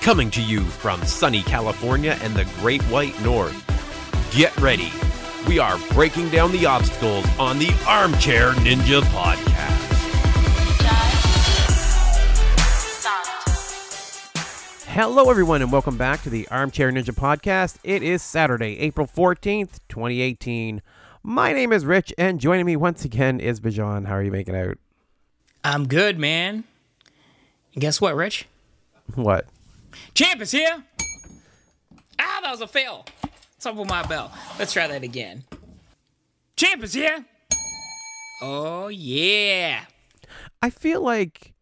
Coming to you from sunny California and the Great White North. Get ready. We are breaking down the obstacles on the Armchair Ninja Podcast. Hello, everyone, and welcome back to the Armchair Ninja Podcast. It is Saturday, April 14th, 2018. My name is Rich, and joining me once again is Bijan. How are you making out? I'm good, man. And guess what, Rich? What? Champ is here. Ah, that was a fail. With my bell? Let's try that again. Champ is here. Oh yeah. I feel like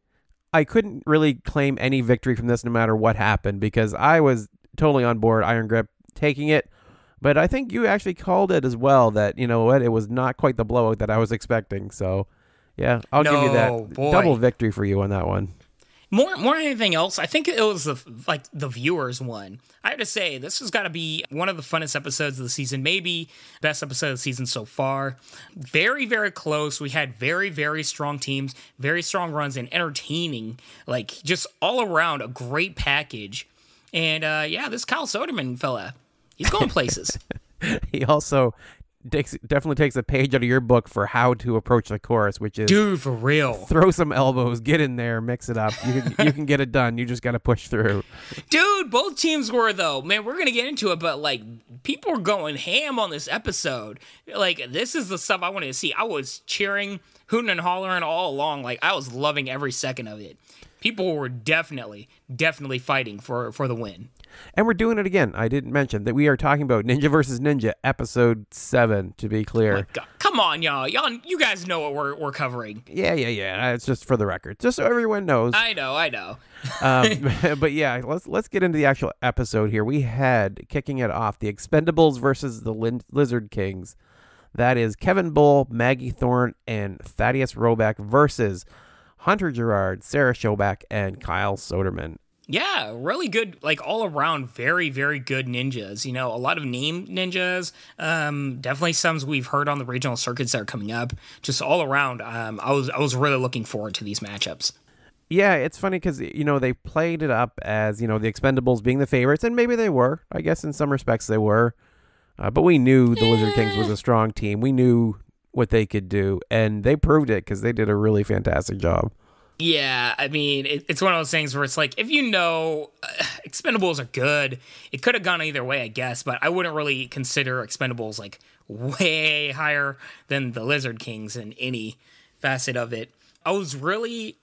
I couldn't really claim any victory from this no matter what happened because I was totally on board Iron Grip taking it. But I think you actually called it as well that, you know what, it was not quite the blowout that I was expecting. So, yeah, I'll give you that boy. double victory for you on that one. More, more than anything else, I think it was the like the viewers one. I have to say, this has got to be one of the funnest episodes of the season, maybe best episode of the season so far. Very, very close. We had very, very strong teams, very strong runs, and entertaining. Like just all around a great package. And uh, yeah, this Kyle Soderman fella, he's going places. He also takes definitely takes a page out of your book for how to approach the chorus, which is Dude, for real. throw some elbows, get in there, mix it up. You can, you can get it done. You just got to push through. Dude, both teams were though. Man, we're gonna get into it, but like people were going ham on this episode. Like this is the stuff I wanted to see. I was cheering, hooting and hollering all along. Like I was loving every second of it. People were definitely, definitely fighting for for the win. And we're doing it again. I didn't mention that we are talking about Ninja versus Ninja, episode seven, to be clear. God, come on, y'all, y'all, you guys know what we're we're covering. Yeah, yeah, yeah. It's just for the record, just so everyone knows. I know, I know. Um, but yeah, let's let's get into the actual episode here. We had kicking it off the Expendabulls versus the Lin- Lizard Kings. That is Kevin Bull, Maggi Thorne, and Thaddeus Robeck versus Hunter Guerard, Sarah Schoback, and Kyle Soderman. Yeah, really good, like all around, very, very good ninjas. You know, a lot of name ninjas. Um, definitely some we've heard on the regional circuits that are coming up. Just all around, um, I was I was really looking forward to these matchups. Yeah, it's funny because you know they played it up as you know the Expendabulls being the favorites, and maybe they were. I guess in some respects they were, uh, but we knew the Lizard Kings was a strong team. We knew what they could do, and they proved it because they did a really fantastic job. Yeah, I mean, it, it's one of those things where it's like, if you know uh, Expendabulls are good, it could have gone either way, I guess, but I wouldn't really consider Expendabulls like way higher than the Lizard Kings in any facet of it. I was really.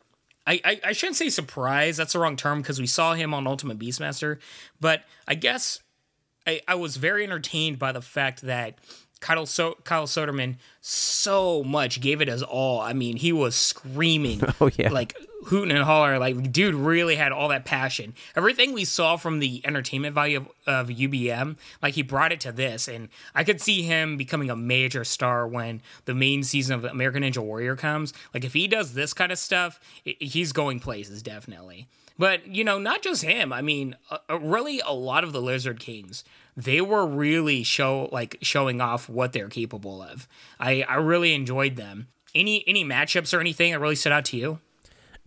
I, I, I shouldn't say surprised, that's the wrong term because we saw him on Ultimate Beastmaster, but I guess I, I was very entertained by the fact that Kyle, so- Kyle Soderman so much gave it as all. I mean, he was screaming, Oh, yeah. like hooting and hollering. Like, dude really had all that passion. Everything we saw from the entertainment value of, of UBM, like he brought it to this, and I could see him becoming a major star when the main season of American Ninja Warrior comes. Like, if he does this kind of stuff, i he's going places definitely. But you know, not just him. I mean, uh, uh, really, a lot of the Lizard Kings. They were really show like showing off what they're capable of. I I really enjoyed them. Any any matchups or anything that really stood out to you?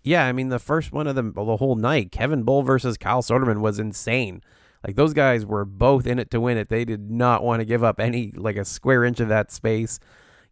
Yeah, I mean the first one of them the whole night, Kevin Bull versus Kyle Soderman was insane. Like those guys were both in it to win it. They did not want to give up any like a square inch of that space.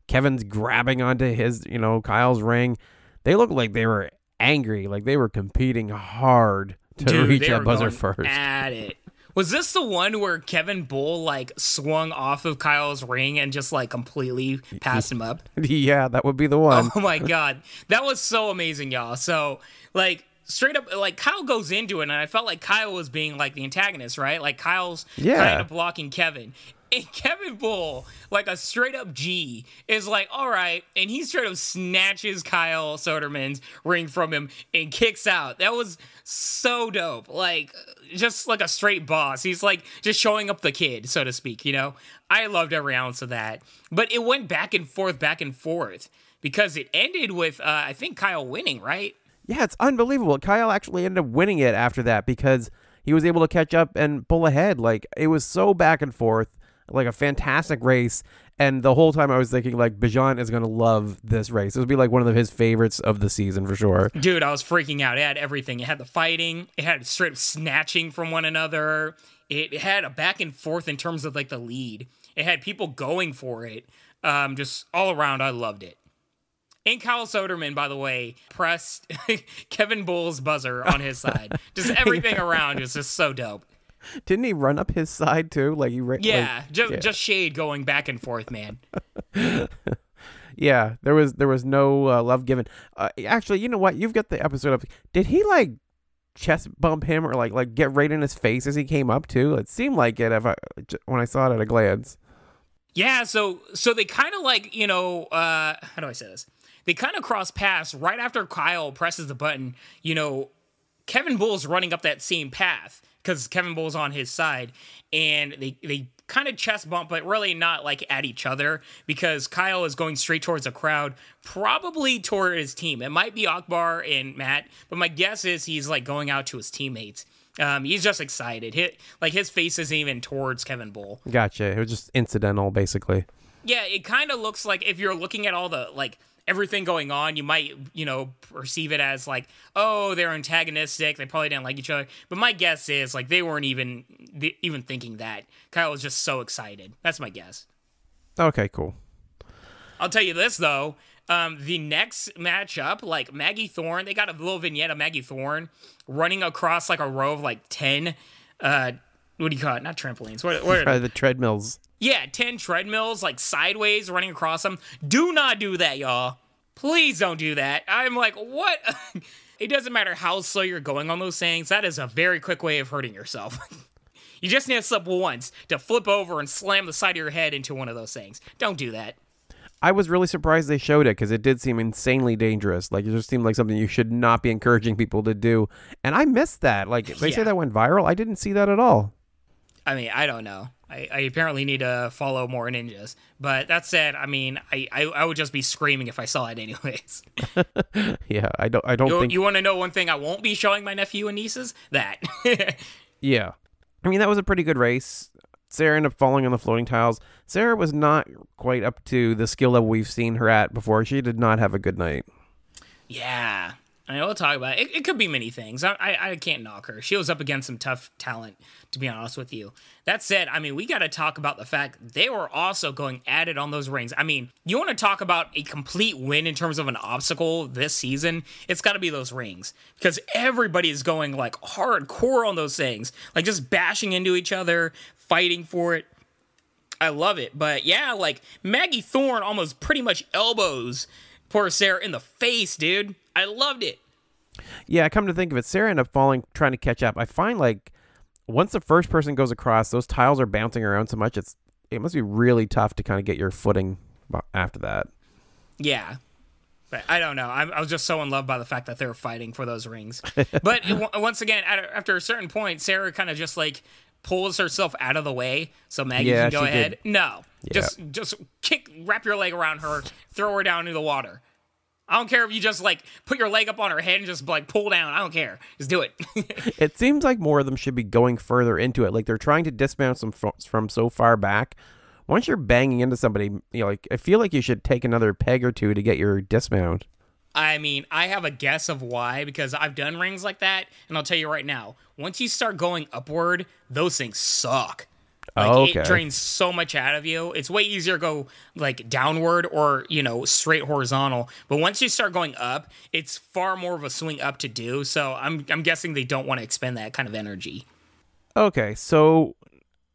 Kevin's grabbing onto his, you know, Kyle's ring. They looked like they were angry, like they were competing hard to Dude, reach that buzzer first. At it. Was this the one where Kevin Bull like swung off of Kyle's ring and just like completely passed him up? yeah, that would be the one. Oh my god, that was so amazing, y'all. So like straight up, like Kyle goes into it, and I felt like Kyle was being like the antagonist, right? Like Kyle's Yeah. kind of blocking Kevin. And Kevin Bull, like a straight up G, is like, all right, and he straight up snatches Kyle Soderman's ring from him and kicks out. That was so dope. Like, just like a straight boss. He's like just showing up the kid, so to speak, you know? I loved every ounce of that. But it went back and forth, back and forth because it ended with, uh, I think, Kyle winning, right? Yeah, it's unbelievable. Kyle actually ended up winning it after that because he was able to catch up and pull ahead. Like it was so back and forth, like a fantastic race. And the whole time I was thinking like Bijan is gonna love this race. This would be like one of his favorites of the season for sure. Dude, I was freaking out. It had everything. It had the fighting. It had straight up snatching from one another. It had a back and forth in terms of like the lead. It had people going for it. Um, just all around, I loved it. And Kyle Soderman, by the way, pressed Kevin Bull's buzzer on his side. just everything around was just so dope. Didn't he run up his side too? Like he ra- Yeah, like- just yeah. just shade going back and forth, man. Yeah, there was there was no uh, love given. Uh, actually, you know what? You've got the episode up. Did he like chest bump him or like like get right in his face as he came up too? It seemed like it if I when I saw it at a glance. Yeah, so so they kind of like you know uh, how do I say this? They kind of cross paths right after Kyle presses the button. You know, Kevin Bull's running up that same path because Kevin Bull's on his side, and they they kind of chest bump, but really not like at each other because Kyle is going straight towards the crowd, probably toward his team. It might be Akbar and Matt, but my guess is he's like going out to his teammates. Um, he's just excited. Hit like his face isn't even towards Kevin Bull. Gotcha. It was just incidental, basically. Yeah, it kind of looks like if you're looking at all the like everything going on, you might you know perceive it as like, oh, they're antagonistic. They probably didn't like each other. But my guess is like they weren't even even thinking that. Kyle was just so excited. That's my guess. Okay, cool. I'll tell you this though. Um, the next matchup, like Maggi Thorne, they got a little vignette of Maggi Thorne running across like a row of like ten. Uh, what do you call it? Not trampolines. What? what Uh, the treadmills. Yeah, 10 treadmills, like sideways, running across them. Do not do that, y'all. Please don't do that. I'm like, what? it doesn't matter how slow you're going on those things. That is a very quick way of hurting yourself. you just need to slip once to flip over and slam the side of your head into one of those things. Don't do that. I was really surprised they showed it because it did seem insanely dangerous. Like it just seemed like something you should not be encouraging people to do. And I missed that. Like they say that went viral. I didn't see that at all. I mean, I don't know. I, I apparently need to follow more ninjas. But that said, I mean, I, I, I would just be screaming if I saw it anyways. Yeah, I don't. I don't You, think. you want to know one thing I won't be showing my nephew and nieces? That. Yeah. I mean, that was a pretty good race. Sarah ended up falling on the floating tiles. Sarah was not quite up to the skill level we've seen her at before. She did not have a good night. Yeah. I mean, we'll talk about it. It, it could be many things. I, I, I can't knock her. She was up against some tough talent, to be honest with you. That said, I mean, we got to talk about the fact they were also going at it on those rings. I mean, you want to talk about a complete win in terms of an obstacle this season? It's got to be those rings because everybody is going like hardcore on those things, like just bashing into each other, fighting for it. I love it. But yeah, like Maggi Thorne almost pretty much elbows poor Sarah in the face, dude. I loved it. Yeah, I come to think of it, Sarah ended up falling trying to catch up. I find like once the first person goes across, those tiles are bouncing around so much. It's it must be really tough to kind of get your footing after that. Yeah. But I don't know. I, I was just so in love by the fact that they were fighting for those rings. but it, once again, at, a- after a certain point, Sarah kind of just like pulls herself out of the way so Maggi Yeah, can go she did. ahead. No, just just kick, wrap your leg around her, throw her down into the water. I don't care if you just like put your leg up on her head and just like pull down. I don't care. Just do it. It seems like more of them should be going further into it. Like they're trying to dismount some fro- from so far back. Once you're banging into somebody, you know, like I feel like you should take another peg or two to get your dismount. I mean, I have a guess of why because I've done rings like that, and I'll tell you right now. Once you start going upward, those things suck. Like Okay. it drains so much out of you. It's way easier to go like downward or you know straight horizontal. But once you start going up, it's far more of a swing up to do. So I'm I'm guessing they don't want to expend that kind of energy. Okay, so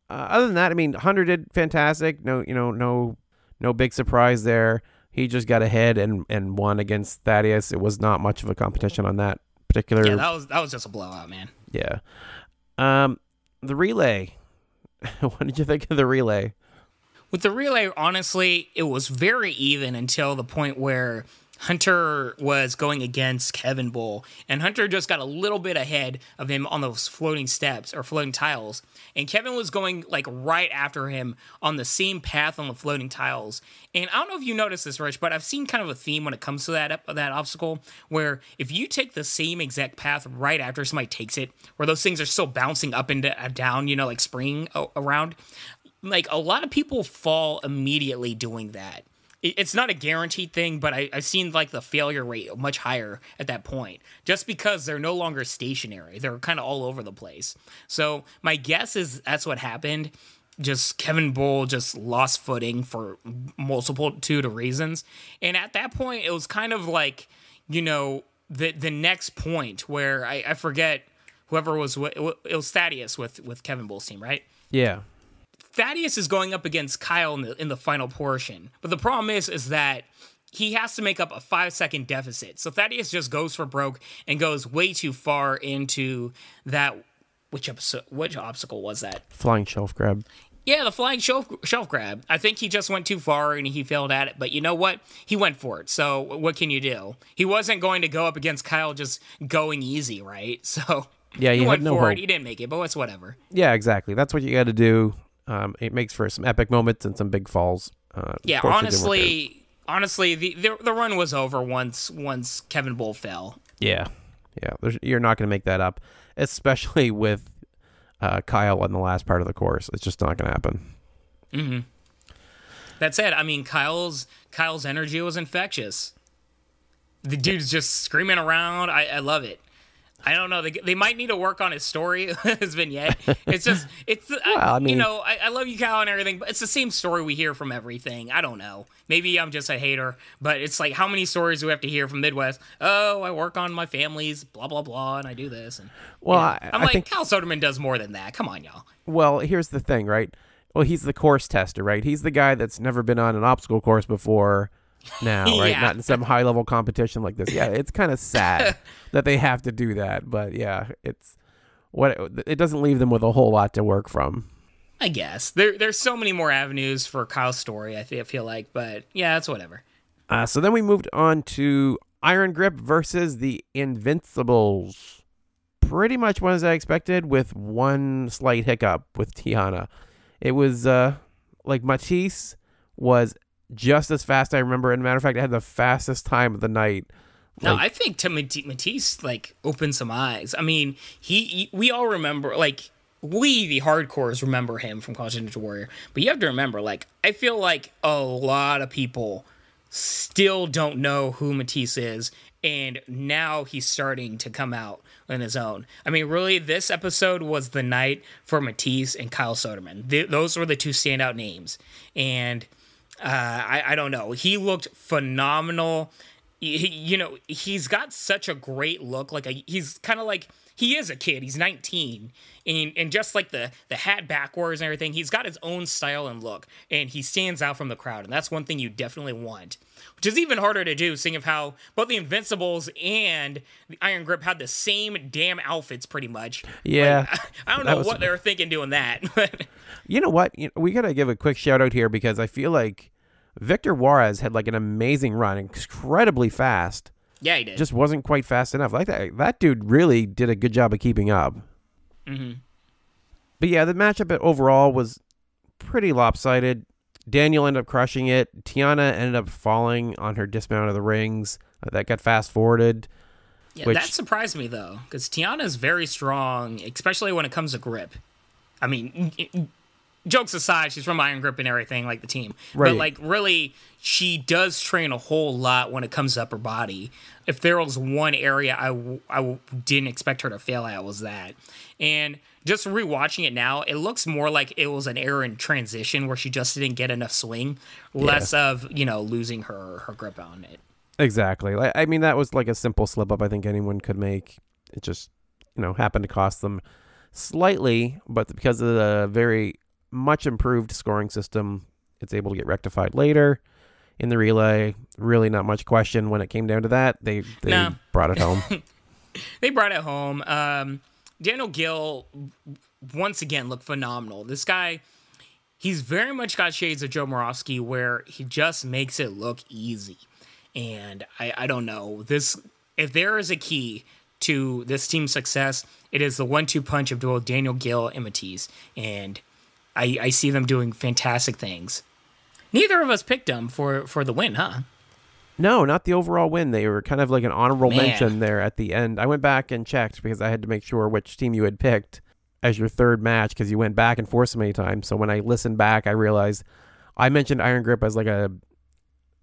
uh, other than that, I mean, Hunter did fantastic. No, you know, no, no big surprise there. He just got ahead and and won against Thaddeus. It was not much of a competition on that particular. Yeah, that was that was just a blowout, man. yeah. Um, the relay. what did you think of the relay? With the relay, honestly, it was very even until the point where Hunter was going against Kevin Bull, and Hunter just got a little bit ahead of him on those floating steps or floating tiles, and Kevin was going like right after him on the same path on the floating tiles. And I don't know if you noticed this, Rich, but I've seen kind of a theme when it comes to that that obstacle, where if you take the same exact path right after somebody takes it, where those things are still bouncing up and uh, down, you know, like springing around like a lot of people fall immediately doing that. It- It's not a guaranteed thing, but I, I've seen like the failure rate much higher at that point, just because they're no longer stationary. They're kind of all over the place. So my guess is that's what happened. Just Kevin Bull just lost footing for multitude of reasons, and at that point, it was kind of like you know the the next point where I, I forget whoever was it was Thaddeus with with Kevin Bull's team, right? Yeah. Thaddeus is going up against Kyle in the in the final portion, but the problem is is that he has to make up a five second deficit. So Thaddeus just goes for broke and goes way too far into that. Which episode? Which obstacle was that? Flying shelf grab. Yeah, the flying shelf shelf grab. I think he just went too far and he failed at it. But you know what? He went for it. So what can you do? He wasn't going to go up against Kyle just going easy, right? So Yeah, he had went no for hope. it. He didn't make it, but it's whatever. Yeah, exactly. That's what you got to do. Um, it makes for some epic moments and some big falls. Uh, Yeah, unfortunately, didn't work out. honestly, honestly, the, the the run was over once once Kevin Bull fell. Yeah, yeah. There's, you're not going to make that up, especially with uh, Kyle on the last part of the course. It's just not going to happen. That said, I mean Kyle's Kyle's energy was infectious. The dude's just screaming around. I, I love it. I don't know. They, they might need to work on his story, his vignette. It's just, it's, uh, I, I mean- you know, I, I love you, Kyle, and everything, but it's the same story we hear from everything. I don't know. Maybe I'm just a hater, but it's like, how many stories do we have to hear from Midwest? Oh, I work on my family's blah, blah, blah, and I do this. And Well. I, I'm I like, think. Kyle Soderman does more than that. Come on, y'all. Well, here's the thing, right? Well, he's the course tester, right? He's the guy that's never been on an obstacle course before. Now, right? Yeah. Not in some high level competition like this. Yeah, it's kind of sad that they have to do that, but yeah, it's what it doesn't leave them with a whole lot to work from. I guess there there's so many more avenues for Kyle's story. I feel, I feel like, but yeah, it's whatever. Uh, so then we moved on to Iron Grip versus the InvincAbels. Pretty much what as I expected, with one slight hiccup with Tiana. It was uh, like Mathis was just as fast. I remember, and matter of fact, I had the fastest time of the night. No, I think to Mat- Mathis like opened some eyes. I mean, he, he we all remember like we the hardcores remember him from College Ninja Warrior, but you have to remember like I feel like a lot of people still don't know who Mathis is, and now he's starting to come out on his own. I mean, really, this episode was the night for Mathis and Kyle Soderman. Th- those were the two standout names, and uh, I, I don't know. He looked phenomenal. He- you know, he's got such a great look. Like a, he's kind of like he is a kid. He's 19, and and just like the the hat backwards and everything, he's got his own style and look, and he stands out from the crowd. And that's one thing you definitely want. Which is even harder to do, seeing of how both the InvincAbels and the Iron Grip had the same damn outfits, pretty much. Yeah, I don't know was- what they were thinking doing that, but You know what? You we got to give a quick shout out here because I feel like Victor Juarez had like an amazing run, incredibly fast. yeah, he did. Just wasn't quite fast enough. Like that, that dude really did a good job of keeping up. hmm But yeah, the matchup overall was pretty lopsided. Daniel ended up crushing it. Tiana ended up falling on her dismount of the rings. Uh, that got fast forwarded. Yeah, Which- that surprised me though, because Tiana is very strong, especially when it comes to grip. I mean, jokes aside, she's from Iron Grip and everything, like the team. Right. But like, really, she does train a whole lot when it comes to upper body. If there was one area I, w- I w- didn't expect her to fail at, was that. And just rewatching it now, it looks more like it was an error in transition where she just didn't get enough swing, less of you know losing her her grip on it. Exactly. Like, I mean, that was like a simple slip up I think anyone could make. It just, you know, happened to cost them slightly, but because of the very much improved scoring system, it's able to get rectified later in the relay. Really, not much question when it came down to that. They they No. brought it home. they brought it home. Um, Daniel Gil once again looked phenomenal. This guy, he's very much got shades of Joe Moravsky, where he just makes it look easy. And I, I don't know this. If there is a key to this team's success, it is the one-two punch of both Daniel Gil and Mathis, and I, I see them doing fantastic things. Neither of us picked them for for the win, huh? No, not the overall win. They were kind of like an honorable Man. mention there at the end. I went back and checked because I had to make sure which team you had picked. as your third match because you went back and forth so many times. So when I listened back, I realized I mentioned Iron Grip as like a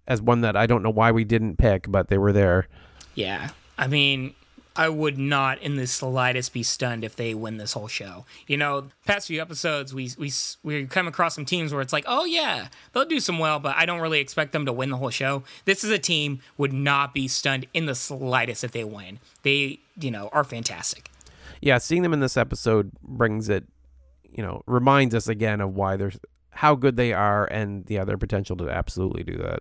as one that I don't know why we didn't pick, but they were there. Yeah. I mean, I would not in the slightest be stunned if they win this whole show. You know, past few episodes, we we we come across some teams where it's like, oh yeah, they'll do some well, but I don't really expect them to win the whole show. This is a team would not be stunned in the slightest if they win. They, you know, are fantastic. Yeah, seeing them in this episode brings it, you know, reminds us again of why they're how good they are and yeah, their potential to absolutely do that.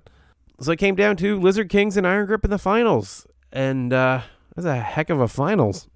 So it came down to Lizard Kings and Iron Grip in the finals, and uh, that's a heck of a finals.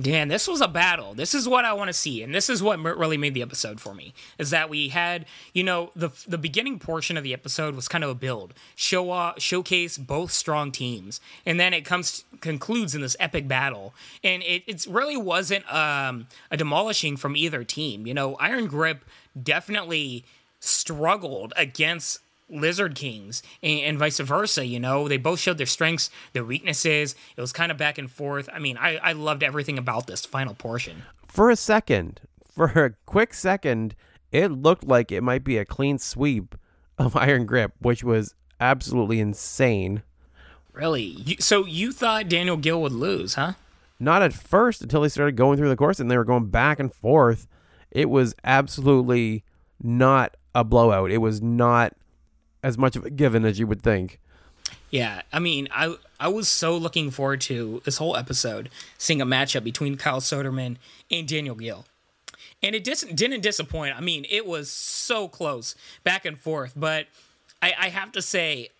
Dan, this was a battle. This is what I want to see, and this is what really made the episode for me. Is that we had, you know, the the beginning portion of the episode was kind of a build, show off, showcase both strong teams, and then it comes concludes in this epic battle, and it it really wasn't um, a demolishing from either team. You know, Iron Grip definitely struggled against Lizard Kings and, and, vice versa. You know, they both showed their strengths, their weaknesses. It was kind of back and forth. I mean, I, I loved everything about this final portion. For a second, for a quick second, it looked like it might be a clean sweep of Iron Grip, which was absolutely insane. Really? You, so you thought Daniel Gil would lose, huh? Not at first until they started going through the course and they were going back and forth. It was absolutely not a blowout. It was not as much of a given as you would think. Yeah, I mean, I I was so looking forward to this whole episode, seeing a matchup between Kyle Soderman and Daniel Gil. And it dis- didn't disappoint. I mean, it was so close, back and forth. But I, I have to say,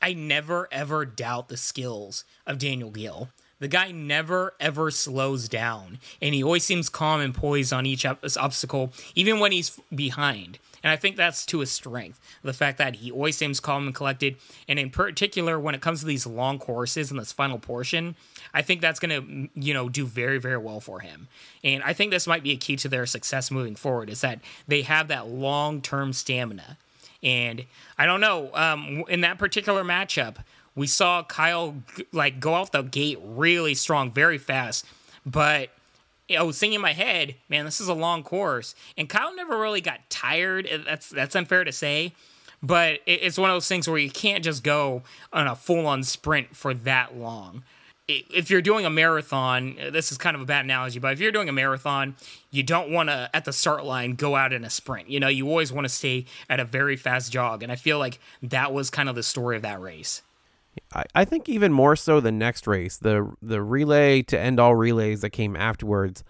I never ever doubt the skills of Daniel Gil. The guy never ever slows down, and he always seems calm and poised on each obstacle, even when he's behind. And I think that's to his strength. The fact that he always seems calm and collected. And in particular, when it comes to these long courses in this final portion, I think that's going to, you know, do very, very well for him. And I think this might be a key to their success moving forward is that they have that long term stamina. And I don't know, um, in that particular matchup, we saw Kyle like go out the gate really strong, very fast. But I was thinking in my head, man, this is a long course, and Kyle never really got tired. Uh, that's that's unfair to say, but it's one of those things where you can't just go on a full on sprint for that long. If you're doing a marathon, uh, this is kind of a bad analogy, but if you're doing a marathon, you don't want to at the start line go out in a sprint. You know, you always want to stay at a very fast jog, and I feel like that was kind of the story of that race. I, I think even more so the next race, the the relay to end all relays that came afterwards,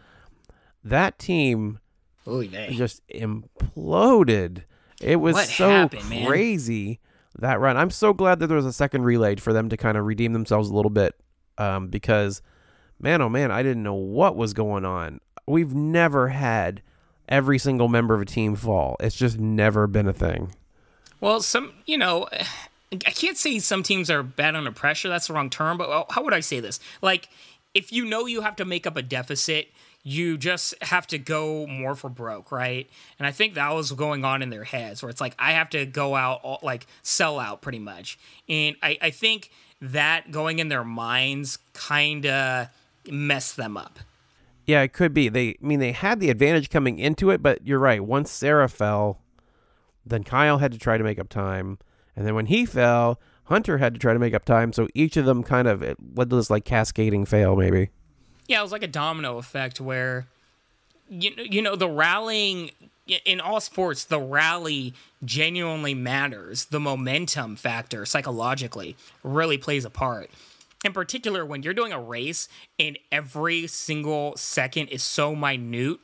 that team Ooh, just imploded. It was what so happened, crazy man? that run. I'm so glad that there was a second relay for them to kind of redeem themselves a little bit, um, because man, oh man, I didn't know what was going on. We've never had every single member of a team fall. It's just never been a thing. Well, some you know I can't say some teams are bad under pressure. That's the wrong term. But how would I say this? Like, if you know you have to make up a deficit, you just have to go more for broke, right? And I think that was going on in their heads, where it's like I have to go out, all, like sell out, pretty much. And I, I think that going in their minds kind of messed them up. Yeah, it could be. They, I mean, they had the advantage coming into it, but you're right. Once Sarah fell, then Kyle had to try to make up time and then when he fell, Hunter had to try to make up time. So each of them kind of led to this like cascading fail, maybe. Yeah, it was like a domino effect where, you you know, the rallying in all sports, the rally genuinely matters. The momentum factor psychologically really plays a part. In particular, when you're doing a race and every single second is so minute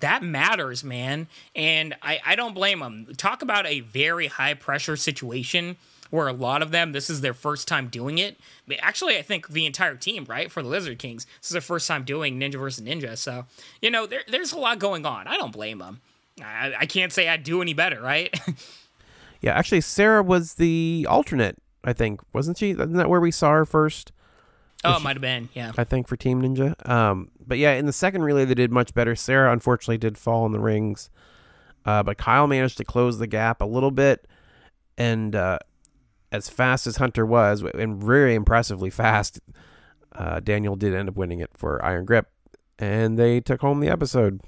that matters, man. And I, I don't blame them. Talk about a very high pressure situation where a lot of them, this is their first time doing it. Actually, I think the entire team, right, for the Lizard Kings, this is their first time doing Ninja versus Ninja. So, you know, there, there's a lot going on. I don't blame them. I, I can't say I'd do any better, right? yeah, actually, Sarah was the alternate, I think, wasn't she? Isn't that where we saw her first? Oh, it might have been, yeah. I think for Team Ninja. Um, but yeah, in the second relay, they did much better. Sarah unfortunately did fall in the rings, uh, but Kyle managed to close the gap a little bit, and uh, as fast as Hunter was, and very impressively fast, uh, Daniel did end up winning it for Iron Grip. and they took home the episode.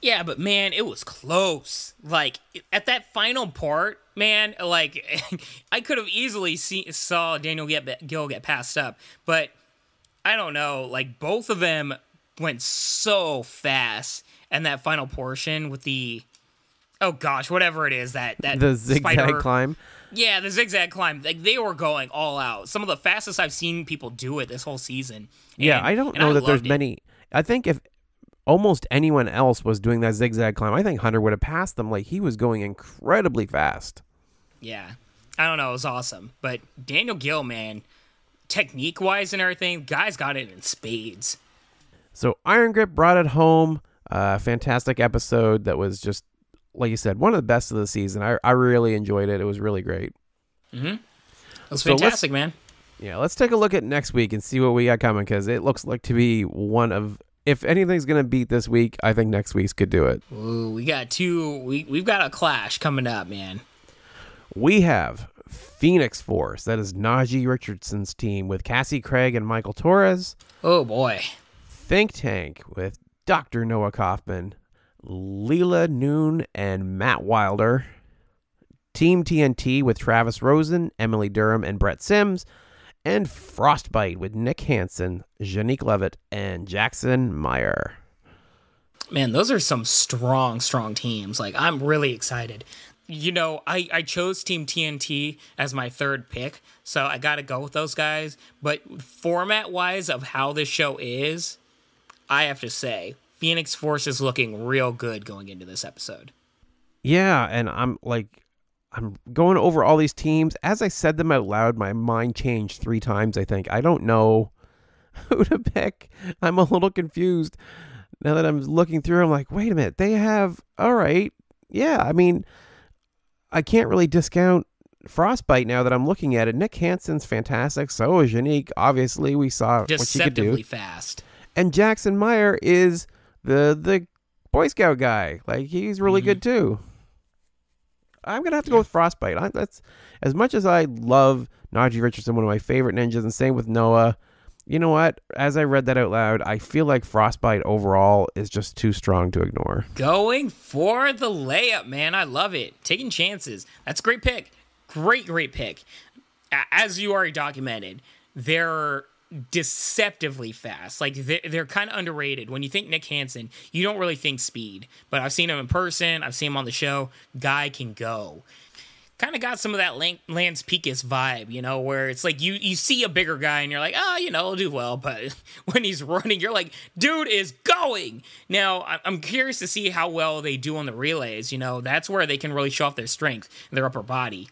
Yeah, but man, it was close. Like at that final part, man, like I could have easily see, saw Daniel get Gil get passed up, but I don't know. Like both of them went so fast, and that final portion with the oh gosh, whatever it is that that The zigzag spider- climb. Yeah, the zigzag climb. Like they were going all out. Some of the fastest I've seen people do it this whole season. Yeah, I don't and know that there's it. many. I think if almost anyone else was doing that zigzag climb, I think Hunter would have passed them. Like he was going incredibly fast. Yeah. I don't know. It was awesome. But Daniel Gil, man, technique wise and everything, guys got it in spades. So Iron Grip brought it home. Uh, fantastic episode that was just like you said, one of the best of the season. I I really enjoyed it. It was really great. It was So fantastic, man. Yeah, let's take a look at next week and see what we got coming because it looks like to be one of if anything's gonna beat this week, I think next week's could do it. Ooh, we got two. We we've got a clash coming up, man. We have Phoenix Force. That is Najee Richardson's team with Cassie Craig and Michael Torres. Oh boy. Think Tank with Dr. Noah Kaufman, Leela Noon, and Matt Wilder. Team TNT with Travis Rosen, Emily Durham, and Brett Sims. And Frostbite with Nick Hansen, Janique Levitt, and Jackson Meyer. Man, those are some strong, strong teams. Like, I'm really excited. You know, I, I chose Team TNT as my third pick, so I got to go with those guys. But format wise, of how this show is, I have to say, Phoenix Force is looking real good going into this episode. Yeah, and I'm like, I'm going over all these teams. As I said them out loud, my mind changed three times, I think. I don't know who to pick. I'm a little confused. Now that I'm looking through, I'm like, wait a minute. They have, all right. Yeah, I mean, I can't really discount Frostbite now that I'm looking at it. Nick Hansen's fantastic. So is Unique. Obviously, we saw what she could do. Deceptively fast. And Jackson Meyer is the the Boy Scout guy. Like he's really mm-hmm. good too. I'm gonna have to go with Frostbite. I, that's as much as I love Najee Richardson, one of my favorite ninjas, and same with Noah. You know what? As I read that out loud, I feel like Frostbite overall is just too strong to ignore. Going for the layup, man. I love it. Taking chances. That's a great pick. Great, great pick. As you already documented, they're deceptively fast. Like they're, they're kind of underrated. When you think Nick Hansen, you don't really think speed. But I've seen him in person. I've seen him on the show. Guy can go. Kind of got some of that Lan- Lance Pekus vibe, you know, where it's like you you see a bigger guy and you're like, oh, you know, he'll do well. But when he's running, you're like, dude is going. Now, I'm curious to see how well they do on the relays. You know, that's where they can really show off their strength, their upper body.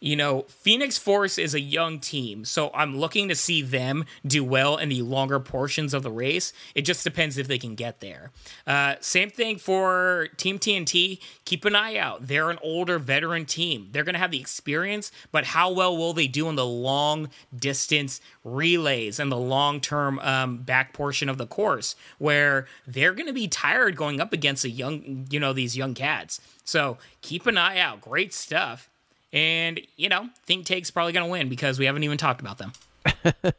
You know, Phoenix Force is a young team, so I'm looking to see them do well in the longer portions of the race. It just depends if they can get there. Uh, same thing for Team TNT. Keep an eye out. They're an older veteran team. They're going to have the experience, but how well will they do in the long distance relays and the long term um, back portion of the course where they're going to be tired going up against a young, you know, these young cats. So keep an eye out. Great stuff. And, you know, Think Tank's probably going to win because we haven't even talked about them.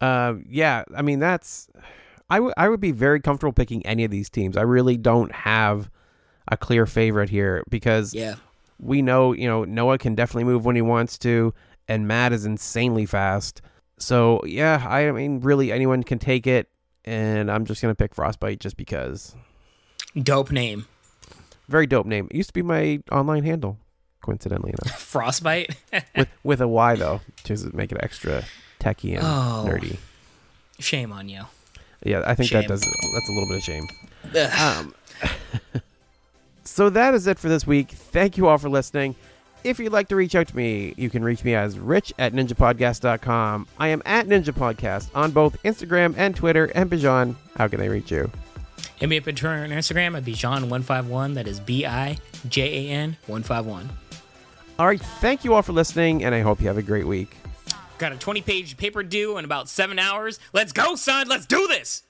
Um, yeah, I mean that's I would I would be very comfortable picking any of these teams. I really don't have a clear favorite here because Yeah. we know you know Noah can definitely move when he wants to, and Matt is insanely fast. So yeah, I mean really anyone can take it, and I'm just gonna pick Frostbite just because. Dope name. Very dope name. It used to be my online handle, coincidentally enough, Frostbite. with with a Y though, to make it extra techie and Oh. nerdy. Shame on you. Yeah, I think Shame. that does that's a little bit of shame. Um, so that is it for this week. Thank you all for listening. If you'd like to reach out to me, you can reach me as rich at ninjapodcast.com. I am at Ninja Podcast on both Instagram and Twitter. And Bijan, how can they reach you? Hit me up on Twitter and Instagram at Bijan151. That is B I J A N 151. All right, thank you all for listening, and I hope you have a great week. Got a 20 page paper due in about seven hours. Let's go, son. Let's do this.